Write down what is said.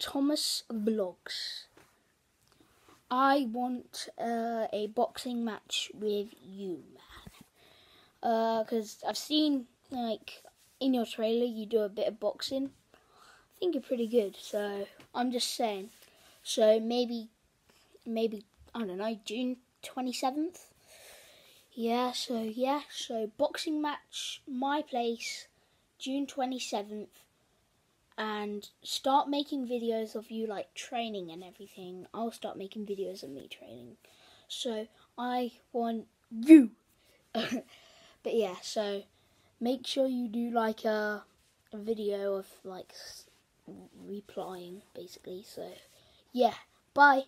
Thomas Vlogs. I want uh, a boxing match with you, man. Because uh, I've seen, like, in your trailer, you do a bit of boxing. I think you're pretty good, so I'm just saying. So maybe, maybe, I don't know, June 27th? Yeah, so yeah, so boxing match, my place, June 27th and start making videos of you like training and everything. I'll start making videos of me training. So I want you. but yeah, so make sure you do like a, video of like replying basically. So yeah, bye.